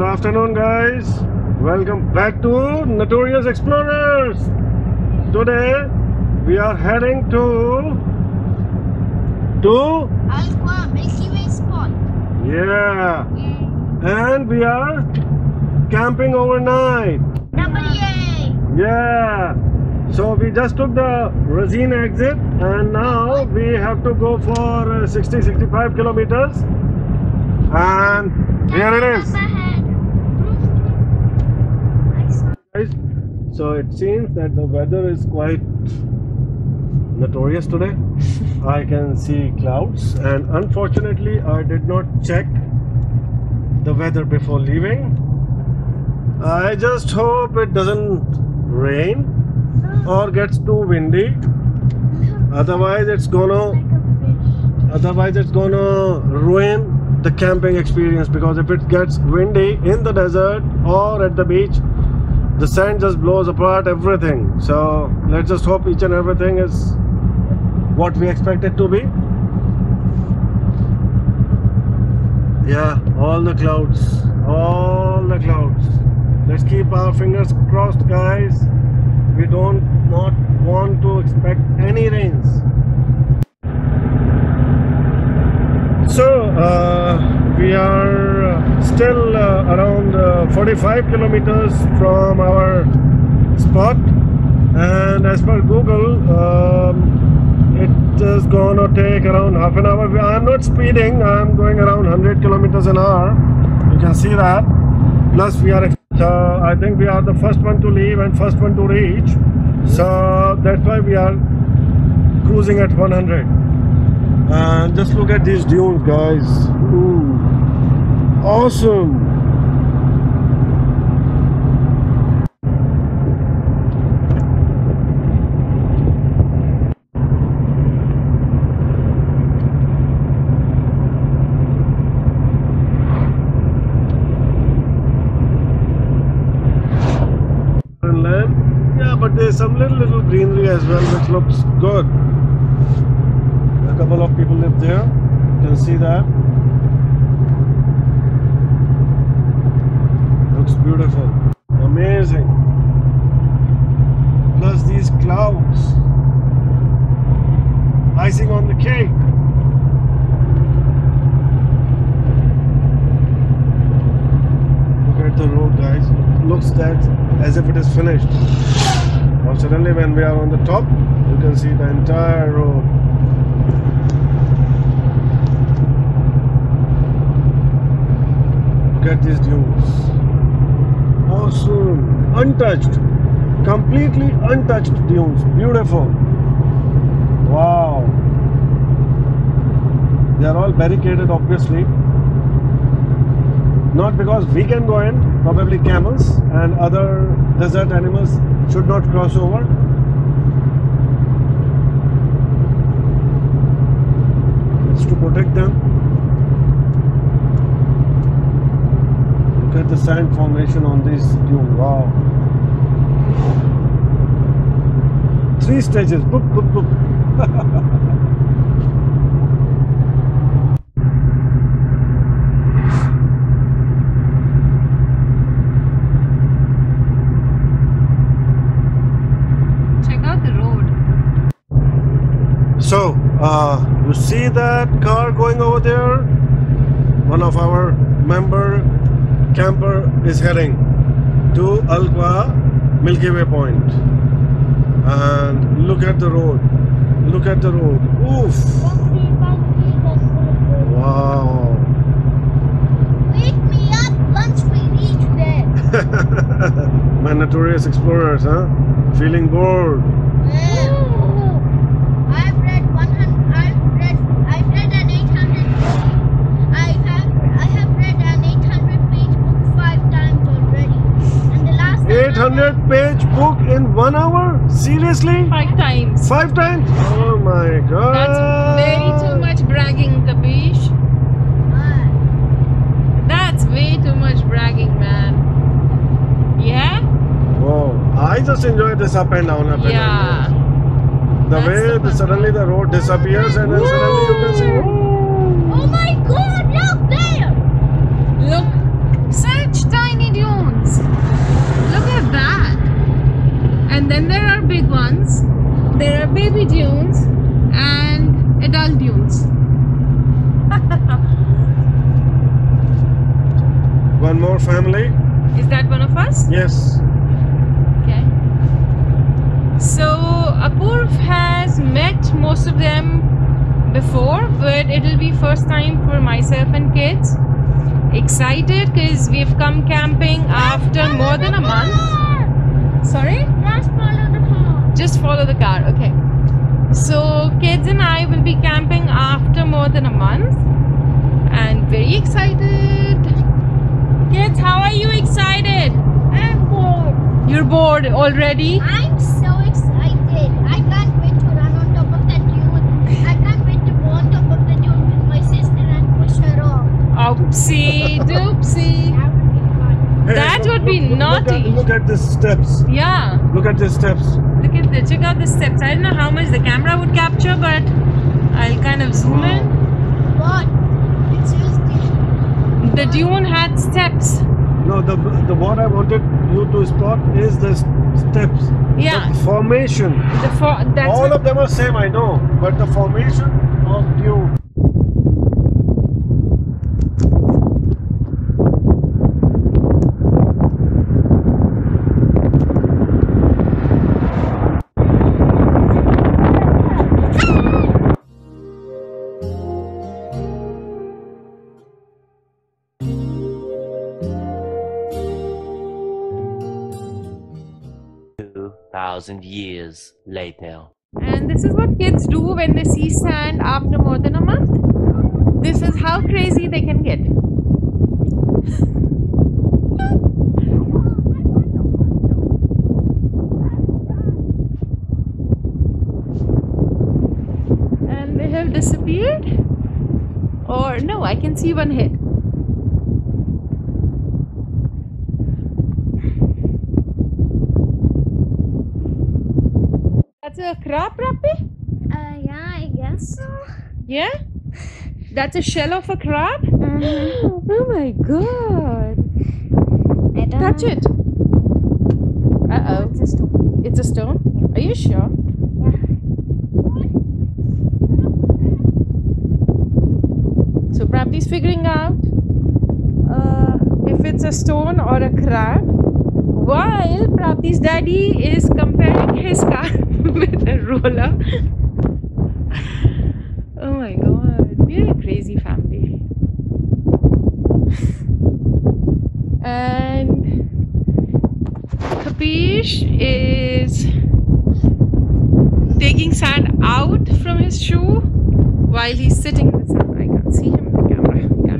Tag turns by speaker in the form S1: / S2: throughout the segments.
S1: Good afternoon, guys. Welcome back to Notorious Explorers. Today we are heading to to
S2: Al Qua'a Milky Way spot.
S1: yeah, and we are camping overnight.
S2: Number yay.
S1: Yeah. So we just took the Razine exit and now we have to go for uh, 60 65 kilometers. And here it is.
S2: Up ahead. Nice.
S1: guys. So it seems that the weather is quite notorious today. I can see clouds, and unfortunately, I did not check the weather before leaving. I just hope it doesn't rain or gets too windy. Otherwise, it's gonna
S2: Like a fish.
S1: otherwise it's gonna ruin the camping experience because if it gets windy in the desert or at the beach the sand just blows apart everything. So let's just hope each and everything is what we expect it to be. Yeah all the clouds all the clouds. Let's keep our fingers crossed guys. We don't not want to expect any rains. So uh, we are still uh, around 45 kilometers from our spot, and as per Google, um, it is gonna take around half an hour. I'm not speeding; I'm going around 100 kilometers an hour. You can see that. Plus, we are. Uh, I think we are the first one to leave and first one to reach. So that's why we are cruising at 100. And just look at these dunes, guys. Ooh. Awesome. And land. Yeah, but there's some little little greenery as well, which looks good. A couple of people live there. You can see that. Looks beautiful. Amazing. Plus these clouds. Icing on the cake. Look at the road guys. Looks that as if it is finished. Suddenly when we are on the top, you can see the entire road. Look at these dunes. Awesome. Untouched. Completely untouched dunes. Beautiful. Wow. They are all barricaded, obviously. Not because we can go in, probably camels and other desert animals should not cross over. It's to protect them. Look at the sand formation on this dune. Wow. Three stages. Boop, boop, boop.
S3: Check out the road.
S1: So, uh, you see that car going over there? One of our member camper is heading to Al Qua'a Milky Way Point. And look at the road. Look at the road. Oof.
S2: Bumpy, bumpy, that's gonna go.
S1: Wow.
S2: Wake me up once we reach there.
S1: My notorious explorers, huh? Feeling bored.
S2: Well, I've read 100. I've read. I've read an 800. I have. I have read an 800 page book five times already. And the last. time I
S1: 800 page book in one hour? Seriously?
S3: Five times.
S1: Five times? Oh my god.
S3: That's way too much bragging, Kapish.
S2: read.
S3: That's way too much bragging, man. Yeah?
S1: Whoa. I just enjoy this up and down, up and
S3: Yeah.
S1: down. The
S3: That's
S1: way
S3: the
S1: the, suddenly the road disappears and then suddenly you can see.
S2: Oh my God! Look there.
S3: Then there are big ones. There are baby dunes and adult dunes.
S1: one more family.
S3: Is that one of us?
S1: Yes.
S3: Okay. So Apurv has met most of them before but it'll be first time for myself and kids excited because we've come camping after more than a month Sorry?
S2: Just follow the car.
S3: Just follow the car. Okay. So kids and I will be camping after more than a month, and very excited. Kids, how are you excited?
S2: I'm bored.
S3: You're bored already?
S2: I'm so excited. I can't wait to run on top of that dune. I can't wait to go on top of the dune with my sister and push her off.
S3: Oopsie doopsie.
S2: That would be fun.
S1: Look-
S3: would be
S1: look- look
S3: naughty.
S1: at- Look at the steps.
S3: Yeah,
S1: Look at the steps.
S3: look at the check out the steps. I don't know how much the camera would capture, but I'll kind of zoom in.
S2: What? It's just
S3: The dune had steps.
S1: No, the the what I wanted you to spot is the steps.
S3: Yeah,
S1: The formation.
S3: the for that's
S1: All
S3: what-
S1: of them are same, I know, but the formation of dune.
S4: Thousand years later.
S3: And this is what kids do when they see sand after more than a month. This is how crazy they can get. and they have disappeared? Or no, I can see one head. That's a crab rapi?
S2: Uh, yeah, I guess so.
S3: Yeah? That's a shell of a crab? Uh-huh. Oh my god.
S2: I don't
S3: Touch
S2: know.
S3: it. Uh oh.
S2: It's a stone.
S3: It's a stone? Are you sure? Yeah. So Prabhu's figuring out uh, if it's a stone or a crab while Prabhu's daddy is comparing his car with a roller. oh my god, we're a crazy family. and Kapish is taking sand out from his shoe while he's sitting in the sand. I can't see him in the camera. Yeah.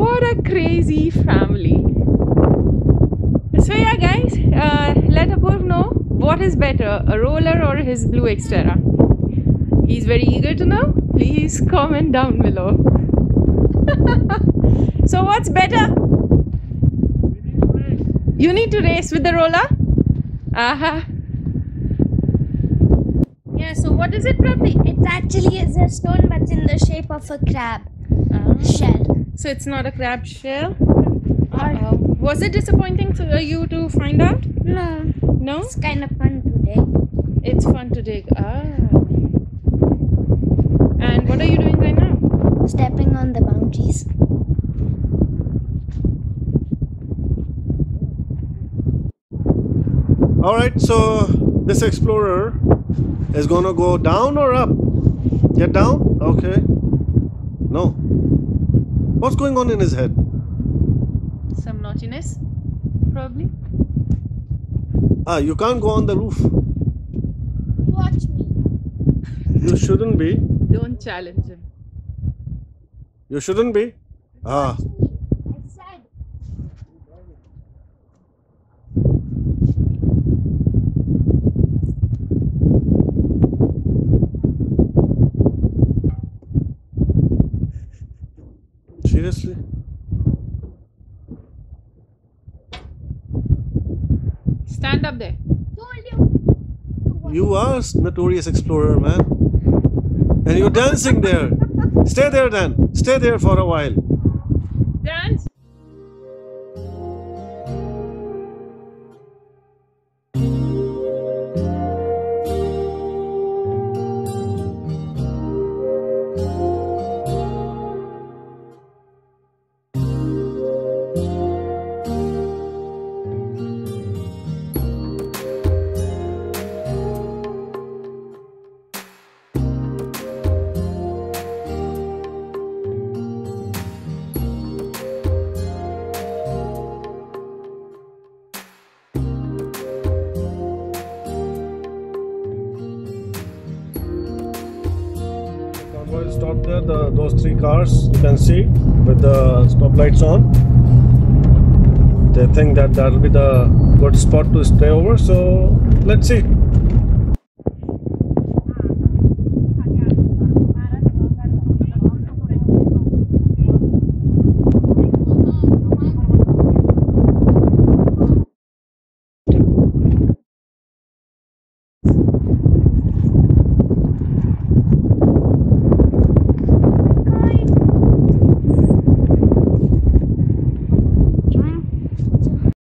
S3: what a crazy family. So yeah guys, uh, let Apurv know what is better, a roller or his blue Xterra. He's very eager to know. Please comment down below. so what's better? You need to race with the roller? Uh-huh. Yeah, so what is it, Prabhi?
S2: It actually is a stone, but in the shape of a crab shell.
S3: So it's not a crab shell?
S2: Or
S3: Uh, was it disappointing for you to find out?
S2: no,
S3: No?
S2: it's kind of fun today.
S3: It's fun to dig. Ah. And what are you doing right now?
S2: Stepping on the boundaries.
S1: All right, so this explorer is gonna go down or up? Get down? Okay. No. What's going on in his head?
S3: Some naughtiness? Probably.
S1: Ah, you can't go on the roof.
S2: Watch me.
S1: You shouldn't be.
S3: Don't challenge him.
S1: You shouldn't be. Ah, seriously?
S3: Stand up there.
S2: You
S1: are notorious explorer, man. And you're dancing there. Stay there then. Stay there for a while.
S3: Dance.
S1: Stop there, the, those three cars you can see with the stoplights on. They think that that'll be the good spot to stay over. So let's see.